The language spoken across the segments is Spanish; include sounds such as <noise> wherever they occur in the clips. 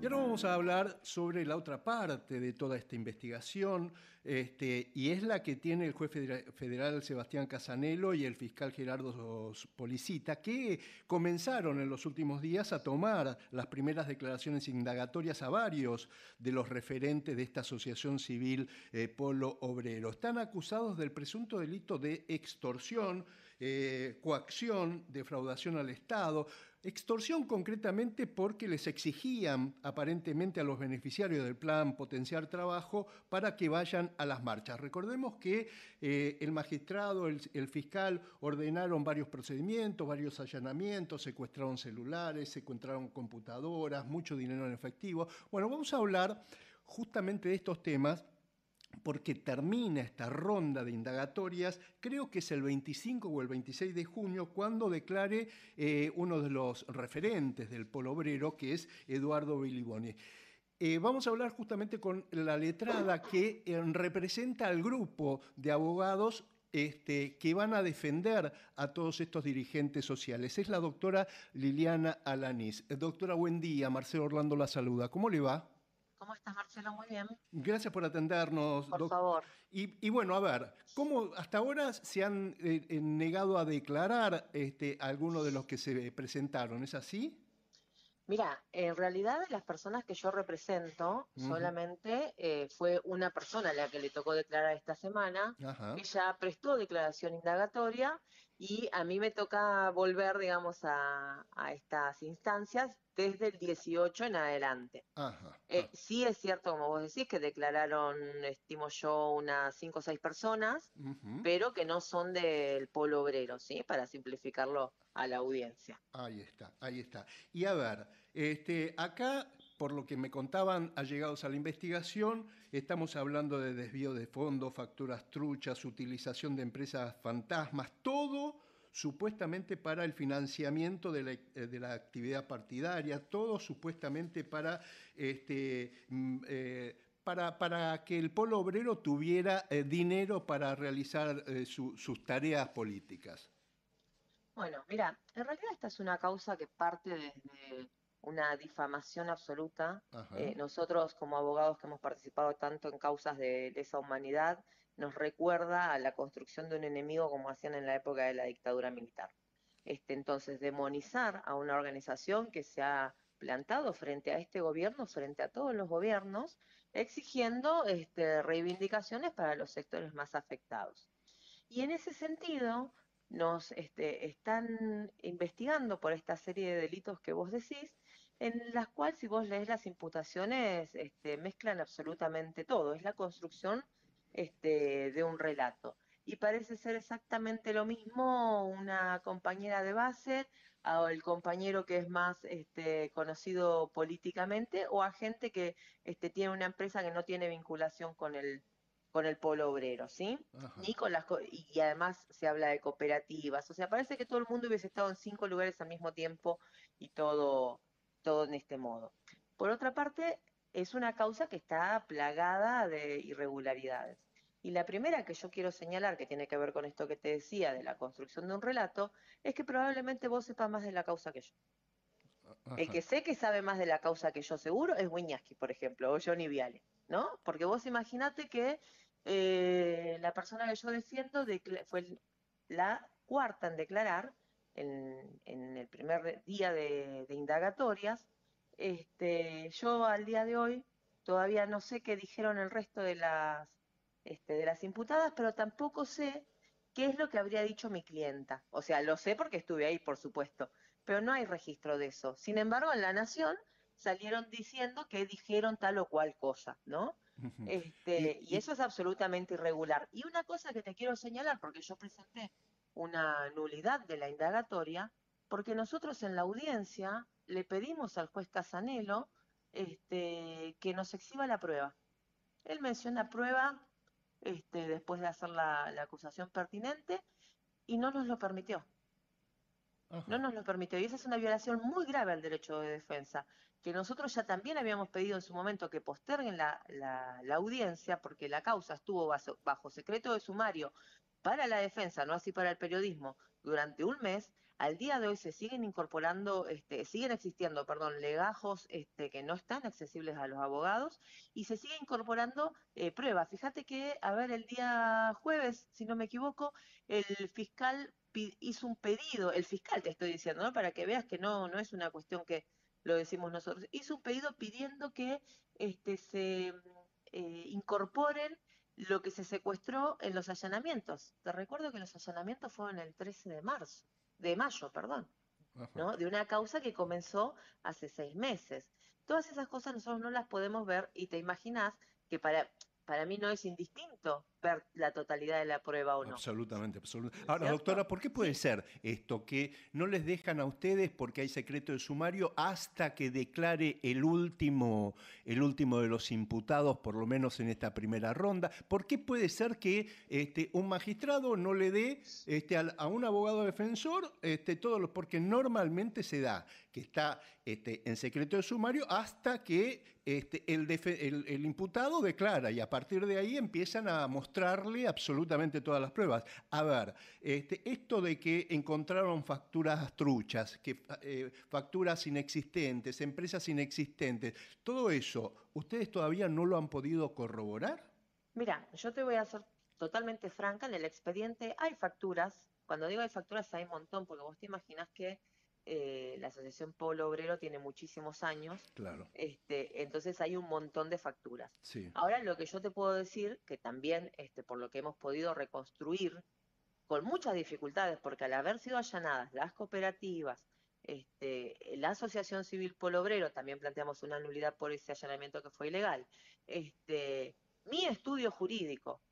Y ahora vamos a hablar sobre la otra parte de toda esta investigación, este, y es la que tiene el juez federal Sebastián Casanelo y el fiscal Gerardo Policita, que comenzaron en los últimos días a tomar las primeras declaraciones indagatorias a varios de los referentes de esta asociación civil eh, Polo Obrero. Están acusados del presunto delito de extorsión, eh, coacción, defraudación al Estado, extorsión concretamente porque les exigían aparentemente a los beneficiarios del plan Potenciar Trabajo para que vayan a las marchas. Recordemos que eh, el magistrado, el, fiscal ordenaron varios procedimientos, varios allanamientos, secuestraron celulares, secuestraron computadoras, mucho dinero en efectivo. Bueno, vamos a hablar justamente de estos temas porque termina esta ronda de indagatorias, creo que es el 25 o el 26 de junio, cuando declare eh, uno de los referentes del polo obrero, que es Eduardo Biliboni. Eh, vamos a hablar justamente con la letrada que eh, representa al grupo de abogados este, que van a defender a todos estos dirigentes sociales. Es la doctora Liliana Alanís. Doctora, buen día. Marcelo Orlando la saluda. ¿Cómo le va? ¿Cómo estás, Marcelo? Muy bien. Gracias por atendernos. Por favor. Y, bueno, a ver, ¿cómo hasta ahora se han eh, eh, negado a declarar este, algunos de los que se presentaron? ¿Es así? Mira, en realidad las personas que yo represento, solamente eh, fue una persona a la que le tocó declarar esta semana. Ella prestó declaración indagatoria y a mí me toca volver, digamos, a, a estas instancias desde el 18 en adelante. Eh, sí es cierto, como vos decís, que declararon, estimo yo, unas 5 o 6 personas, pero que no son del polo obrero, ¿sí? Para simplificarlo a la audiencia. Ahí está, ahí está. Y a ver, este, acá por lo que me contaban allegados a la investigación, estamos hablando de desvío de fondos, facturas truchas, utilización de empresas fantasmas, todo supuestamente para el financiamiento de la, eh, actividad partidaria, todo supuestamente para, este, mm, eh, para, para, que el polo obrero tuviera eh, dinero para realizar sus tareas políticas. Bueno, mira, en realidad esta es una causa que parte desde una difamación absoluta. nosotros como abogados que hemos participado tanto en causas de lesa humanidad, nos recuerda a la construcción de un enemigo como hacían en la época de la dictadura militar. Este, entonces, demonizar a una organización que se ha plantado frente a este gobierno, frente a todos los gobiernos, exigiendo este, reivindicaciones para los sectores más afectados. Y en ese sentido, nos este, están investigando por esta serie de delitos que vos decís, en las cuales si vos lees las imputaciones, este, mezclan absolutamente todo. Es la construcción este, de un relato. Y parece ser exactamente lo mismo una compañera de base o el compañero que es más este, conocido políticamente o a gente que este, tiene una empresa que no tiene vinculación con el con el polo obrero, ¿sí? Ni con las y además se habla de cooperativas, o sea, parece que todo el mundo hubiese estado en cinco lugares al mismo tiempo y todo todo en este modo. Por otra parte, es una causa que está plagada de irregularidades. Y la primera que yo quiero señalar, que tiene que ver con esto que te decía de la construcción de un relato, es que probablemente vos sepas más de la causa que yo. El que sé que sabe más de la causa que yo seguro es Wiñaski, por ejemplo, o Johnny Viale, ¿no? Porque vos imaginate que eh, la persona que yo defiendo fue la cuarta en declarar en, el primer día de, de indagatorias este, yo al día de hoy todavía no sé qué dijeron el resto de las, este, de las imputadas, pero tampoco sé qué es lo que habría dicho mi clienta. O sea, lo sé porque estuve ahí, por supuesto, pero no hay registro de eso. Sin embargo, en La Nación salieron diciendo que dijeron tal o cual cosa, ¿no? Este, y eso es absolutamente irregular. Y una cosa que te quiero señalar, porque yo presenté una nulidad de la indagatoria, porque nosotros en la audiencia le pedimos al juez Casanelo este, que nos exhiba la prueba. Él menciona prueba este, después de hacer la, acusación pertinente y no nos lo permitió. No nos lo permitió. Y esa es una violación muy grave al derecho de defensa, que nosotros ya también habíamos pedido en su momento que posterguen la, la, audiencia, porque la causa estuvo bajo secreto de sumario para la defensa, no así para el periodismo, durante un mes, al día de hoy se siguen incorporando, este, siguen existiendo, perdón, legajos este, que no están accesibles a los abogados y se sigue incorporando eh, pruebas. Fíjate que, a ver, el día jueves, si no me equivoco, el fiscal hizo un pedido, el fiscal te estoy diciendo, ¿no? Para que veas que no, no es una cuestión que lo decimos nosotros, hizo un pedido pidiendo que este, se eh, incorporen lo que se secuestró en los allanamientos. Te recuerdo que los allanamientos fueron el 13 de marzo de mayo, perdón, ¿no? De una causa que comenzó hace seis meses. Todas esas cosas nosotros no las podemos ver y te imaginas que para, para mí no es indistinto ver la totalidad de la prueba o no. Absolutamente, absolutamente. Ahora, doctora, ¿por qué puede ser esto que no les dejan a ustedes porque hay secreto de sumario hasta que declare el último, el último de los imputados, por lo menos en esta primera ronda? ¿Por qué puede ser que este, un magistrado no le dé este, a, un abogado defensor este, todos los, porque normalmente se da que está este, en secreto de sumario hasta que este, el, el, el imputado declara y a partir de ahí empiezan a mostrar mostrarle absolutamente todas las pruebas. A ver, este, esto de que encontraron facturas truchas, que, eh, facturas inexistentes, empresas inexistentes, todo eso, ¿ustedes todavía no lo han podido corroborar? Mira, yo te voy a ser totalmente franca, en el expediente hay facturas, cuando digo hay facturas hay un montón, porque vos te imaginas que eh, la Asociación Pueblo Obrero tiene muchísimos años. Claro. Este, entonces hay un montón de facturas. Ahora lo que yo te puedo decir, que también este, por lo que hemos podido reconstruir, con muchas dificultades, porque al haber sido allanadas las cooperativas, este, la Asociación Civil Pueblo Obrero, también planteamos una nulidad por ese allanamiento que fue ilegal. Este, mi estudio jurídico,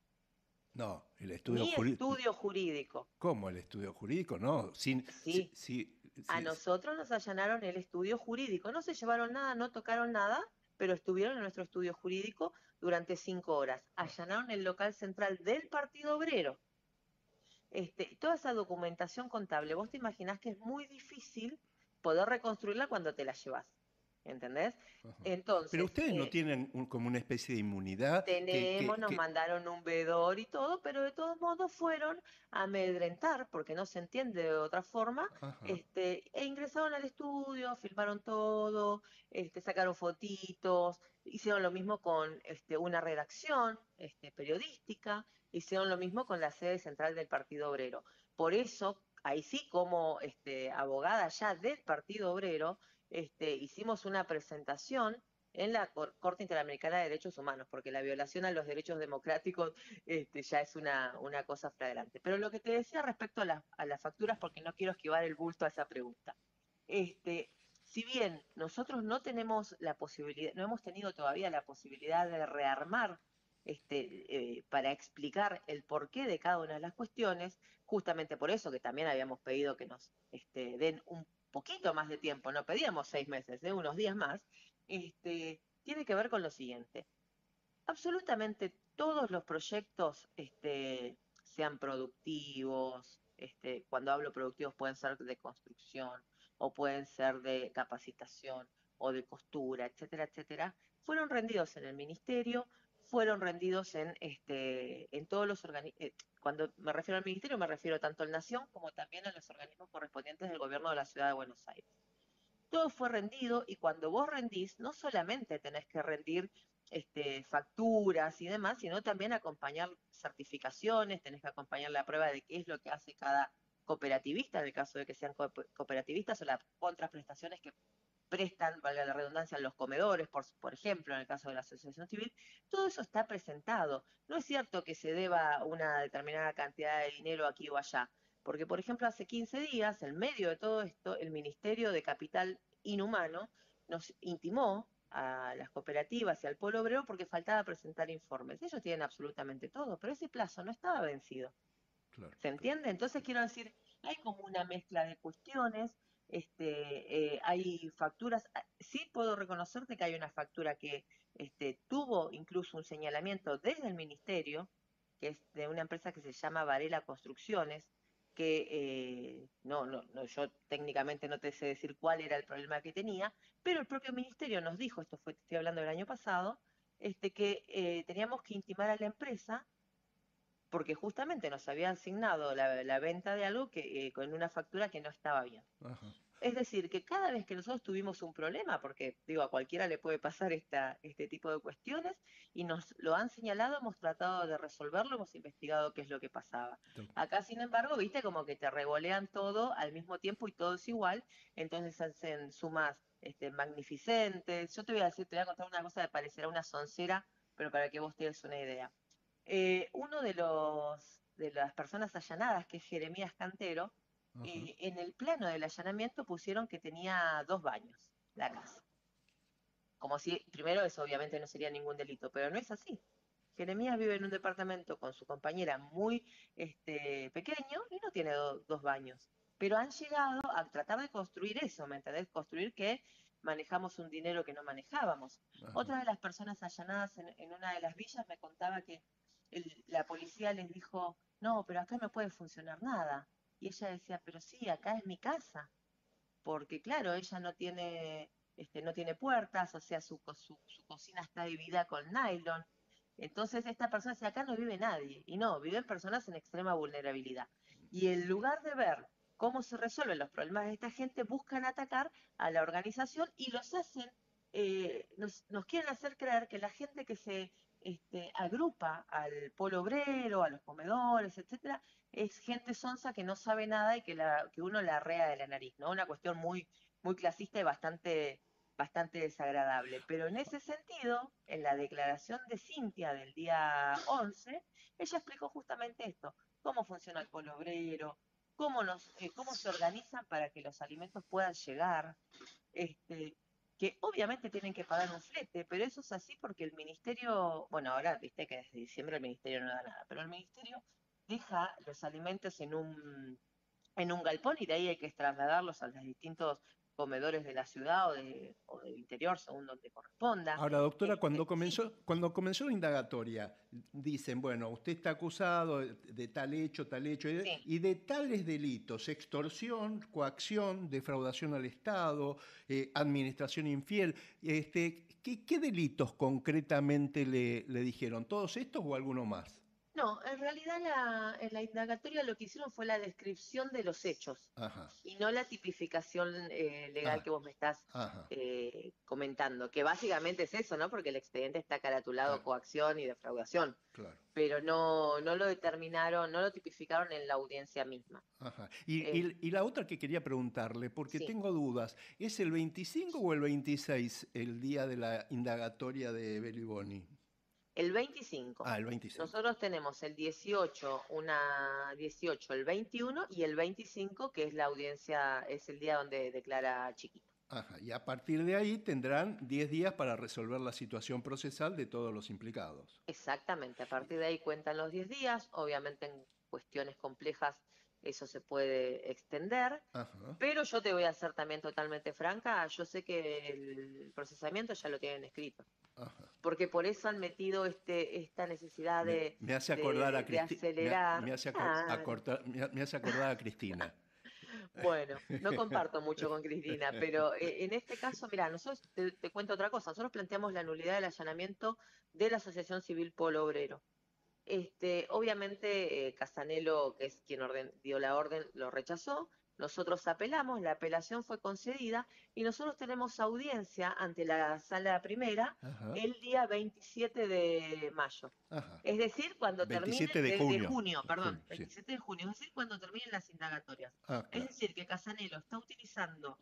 no, el estudio jurídico. estudio jurídico. ¿Cómo el estudio jurídico? No, sin, sí. A nosotros nos allanaron el estudio jurídico. No se llevaron nada, no tocaron nada, pero estuvieron en nuestro estudio jurídico durante cinco horas. Allanaron el local central del Partido Obrero. Este, toda esa documentación contable, vos te imaginás que es muy difícil poder reconstruirla cuando te la llevas. ¿Entendés? Entonces, pero ustedes no eh, tienen como una especie de inmunidad. Tenemos, nos mandaron un vedor y todo, pero de todos modos fueron a amedrentar, porque no se entiende de otra forma, este, e ingresaron al estudio, filmaron todo, este, sacaron fotitos, hicieron lo mismo con este, una redacción este, periodística, hicieron lo mismo con la sede central del Partido Obrero. Por eso, ahí sí como este, abogada ya del Partido Obrero, este, hicimos una presentación en la Corte Interamericana de Derechos Humanos, porque la violación a los derechos democráticos este, ya es una, una cosa flagrante. Pero lo que te decía respecto a, a, las facturas, porque no quiero esquivar el bulto a esa pregunta. Este, si bien nosotros no tenemos la posibilidad, no hemos tenido todavía la posibilidad de rearmar este, eh, para explicar el porqué de cada una de las cuestiones, justamente por eso que también habíamos pedido que nos este, den un poquito más de tiempo, no pedíamos seis meses, de ¿eh? unos días más, este, tiene que ver con lo siguiente. Absolutamente todos los proyectos, este, sean productivos, este, cuando hablo productivos pueden ser de construcción o pueden ser de capacitación o de costura, etcétera, etcétera, fueron rendidos en el ministerio, fueron rendidos en, este, en todos los organismos, eh, cuando me refiero al ministerio me refiero tanto al Nación como también a los organismos correspondientes del gobierno ciudad de Buenos Aires. Todo fue rendido y cuando vos rendís, no solamente tenés que rendir este, facturas y demás, sino también acompañar certificaciones, tenés que acompañar la prueba de qué es lo que hace cada cooperativista, en el caso de que sean cooperativistas, o las contraprestaciones que prestan, valga la redundancia, los comedores, por, por ejemplo, en el caso de la asociación civil, todo eso está presentado. No es cierto que se deba una determinada cantidad de dinero aquí o allá, porque, por ejemplo, hace 15 días, en medio de todo esto, el Ministerio de Capital Inhumano nos intimó a las cooperativas y al pueblo obrero porque faltaba presentar informes. Ellos tienen absolutamente todo, pero ese plazo no estaba vencido. ¿Se entiende? Entonces quiero decir, hay como una mezcla de cuestiones este, eh, hay facturas, ah, sí puedo reconocerte que hay una factura que este, tuvo incluso un señalamiento desde el ministerio, que es de una empresa que se llama Varela Construcciones, que eh, no, no, no, yo técnicamente no te sé decir cuál era el problema que tenía, pero el propio ministerio nos dijo, esto fue, estoy hablando del año pasado, este, que eh, teníamos que intimar a la empresa porque justamente nos había asignado la, venta de algo que, eh, con una factura que no estaba bien. Es decir, que cada vez que nosotros tuvimos un problema, porque digo, a cualquiera le puede pasar esta, este tipo de cuestiones, y nos lo han señalado, hemos tratado de resolverlo, hemos investigado qué es lo que pasaba. Acá, sin embargo, viste como que te revolean todo al mismo tiempo y todo es igual, entonces hacen sumas este, magnificentes. Yo te voy a decir, te voy a contar una cosa que parecerá una soncera, pero para que vos tengas una idea. Eh, uno de los de las personas allanadas, que es Jeremías Cantero, eh, en el plano del allanamiento pusieron que tenía dos baños la casa. Como si, primero eso obviamente no sería ningún delito, pero no es así. Jeremías vive en un departamento con su compañera muy este, pequeño y no tiene dos baños. Pero han llegado a tratar de construir eso, ¿me entendés? Construir que manejamos un dinero que no manejábamos. Otra de las personas allanadas en, una de las villas me contaba que la policía les dijo, no, pero acá no puede funcionar nada. Y ella decía, pero sí, acá es mi casa. Porque claro, ella no tiene, este, no tiene puertas, o sea, su, su, cocina está dividida con nylon. Entonces esta persona dice, acá no vive nadie. Y no, viven personas en extrema vulnerabilidad. Y en lugar de ver cómo se resuelven los problemas de esta gente, buscan atacar a la organización y los hacen, eh, nos, nos quieren hacer creer que la gente que se este, agrupa al polo obrero, a los comedores, etcétera, es gente sonsa que no sabe nada y que, la, que uno la rea de la nariz, ¿no? Una cuestión muy, muy clasista y bastante, bastante desagradable. Pero en ese sentido, en la declaración de Cintia del día 11, ella explicó justamente esto, cómo funciona el polo obrero, cómo, nos, eh, cómo se organizan para que los alimentos puedan llegar, este, que obviamente tienen que pagar un flete, pero eso es así porque el ministerio, bueno, ahora viste que desde diciembre el ministerio no da nada, pero el ministerio deja los alimentos en un en un galpón y de ahí hay que trasladarlos a los distintos comedores de la ciudad o, de, o del interior, según donde corresponda. Ahora, doctora, este, cuando, comenzó, cuando comenzó la indagatoria, dicen, bueno, usted está acusado de, tal hecho, tal hecho, y, de, tales delitos, extorsión, coacción, defraudación al Estado, eh, administración infiel, este, ¿qué, delitos concretamente le, le dijeron? ¿Todos estos o alguno más? No, en realidad la, en la indagatoria lo que hicieron fue la descripción de los hechos y no la tipificación eh, legal que vos me estás eh, comentando, que básicamente es eso, ¿no? Porque el expediente está caratulado coacción y defraudación, claro. pero no, no lo determinaron, no lo tipificaron en la audiencia misma. Ajá. Y, eh, y, la otra que quería preguntarle, porque tengo dudas, ¿es el 25 o el 26 el día de la indagatoria de Boni? El 25. Ah, el 25. Nosotros tenemos el 18, una 18, el 21 y el 25, que es la audiencia, es el día donde declara Chiquito. Ajá, y a partir de ahí tendrán 10 días para resolver la situación procesal de todos los implicados. Exactamente, a partir de ahí cuentan los 10 días, obviamente en cuestiones complejas eso se puede extender, pero yo te voy a ser también totalmente franca, yo sé que el procesamiento ya lo tienen escrito. Porque por eso han metido este esta necesidad de, me, hace acordar a acelerar. Me, hace acordar a Cristina. <laughs> Bueno, no comparto mucho con Cristina, pero eh, en este caso, mira, nosotros te, cuento otra cosa. Nosotros planteamos la nulidad del allanamiento de la Asociación Civil Polo Obrero. Este, obviamente, eh, Casanelo, que es quien dio la orden, lo rechazó. Nosotros apelamos, la apelación fue concedida y nosotros tenemos audiencia ante la sala primera el día 27 de mayo. Es decir, cuando termine de junio, perdón, 27 de junio, es decir, cuando terminen las indagatorias. Ah, es decir, que Casanelo está utilizando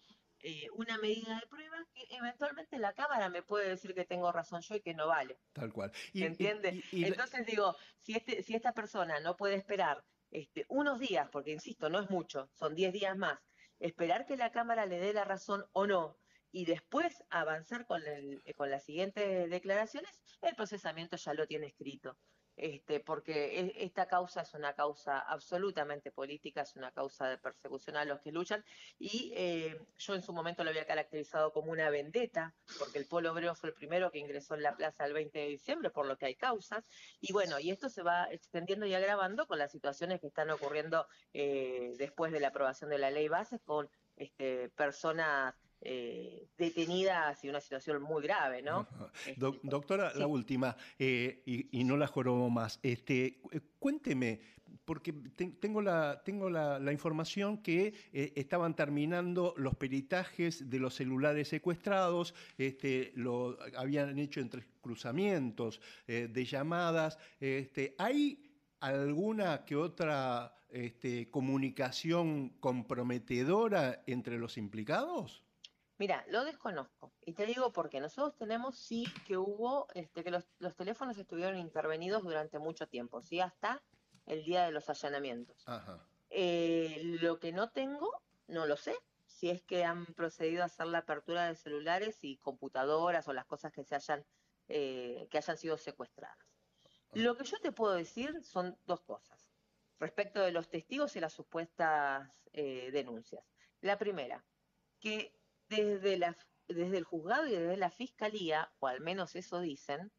eh, una medida de prueba que eventualmente la Cámara me puede decir que tengo razón yo y que no vale. Tal cual. ¿Entiendes? Entonces digo, si, este, si esta persona no puede esperar este, unos días, porque insisto, no es mucho, son 10 días más, esperar que la Cámara le dé la razón o no, y después avanzar con, el, con las siguientes declaraciones, el procesamiento ya lo tiene escrito este, porque e, esta causa es una causa absolutamente política, es una causa de persecución a los que luchan y eh, yo en su momento lo había caracterizado como una vendetta, porque el Polo Obrero fue el primero que ingresó en la plaza el 20 de diciembre, por lo que hay causas, y bueno, y esto se va extendiendo y agravando con las situaciones que están ocurriendo eh, después de la aprobación de la ley base con este, personas eh, detenidas y una situación muy grave, ¿no? Este, doctora, la última, eh, y, no la jorobo más. Este, cuénteme, porque tengo, la, tengo la, información que eh, estaban terminando los peritajes de los celulares secuestrados, este, lo habían hecho entre cruzamientos de llamadas. Este, ¿Hay alguna que otra este, comunicación comprometedora entre los implicados? Mira, lo desconozco. Y te digo porque nosotros tenemos sí que hubo, este, que los, teléfonos estuvieron intervenidos durante mucho tiempo, sí, hasta el día de los allanamientos. Eh, lo que no tengo, no lo sé, si es que han procedido a hacer la apertura de celulares y computadoras o las cosas que se hayan, eh, que hayan sido secuestradas. Lo que yo te puedo decir son dos cosas respecto de los testigos y las supuestas eh, denuncias. La primera, que desde, la, desde el juzgado y desde la fiscalía, o al menos eso dicen,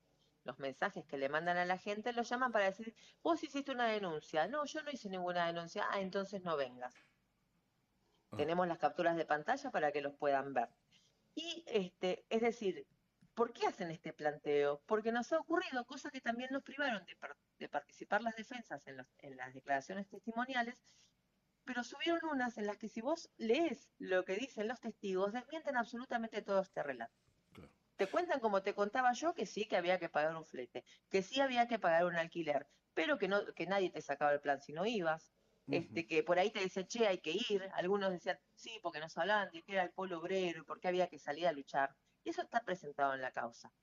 los mensajes que le mandan a la gente, lo llaman para decir, vos hiciste una denuncia. No, yo no hice ninguna denuncia. Ah, entonces no vengas. Ah. Tenemos las capturas de pantalla para que los puedan ver. Y, este, es decir, ¿por qué hacen este planteo? Porque nos ha ocurrido cosas que también nos privaron de, participar las defensas en, en las declaraciones testimoniales pero subieron unas en las que si vos lees lo que dicen los testigos, desmienten absolutamente todo este relato. Te cuentan como te contaba yo que sí que había que pagar un flete, que sí había que pagar un alquiler, pero que no que nadie te sacaba el plan si no ibas, este que por ahí te decían, "Che, hay que ir." Algunos decían, "Sí, porque nos hablaban de que era el polo obrero y porque había que salir a luchar." Y eso está presentado en la causa.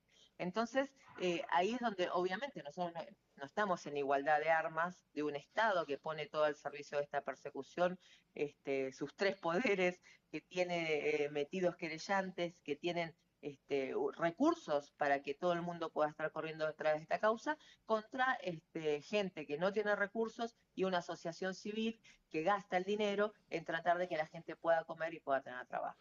Entonces, eh, ahí es donde obviamente nosotros no, estamos en igualdad de armas de un Estado que pone todo al servicio de esta persecución, este, sus tres poderes, que tiene eh, metidos querellantes, que tienen este, recursos para que todo el mundo pueda estar corriendo detrás de esta causa, contra este, gente que no tiene recursos y una asociación civil que gasta el dinero en tratar de que la gente pueda comer y pueda tener trabajo.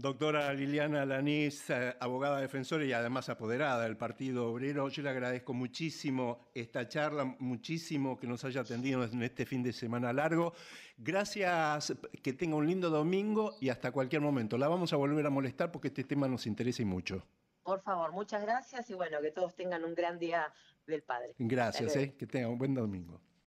Doctora Liliana Lanís, eh, abogada defensora y además apoderada del Partido Obrero, yo le agradezco muchísimo esta charla, muchísimo que nos haya atendido en este fin de semana largo. Gracias, que tenga un lindo domingo y hasta cualquier momento. La vamos a volver a molestar porque este tema nos interesa y mucho. Por favor, muchas gracias y bueno, que todos tengan un gran día del Padre. Gracias, eh, que tengan un buen domingo.